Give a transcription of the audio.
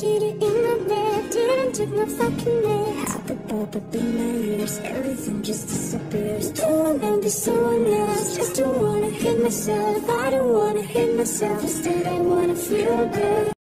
cheated in the bed, didn't take no fucking meds. Put the pop up in my ears, everything just disappears. Don't wanna be someone else, just don't wanna hit myself. I don't wanna hit myself, instead I wanna feel good.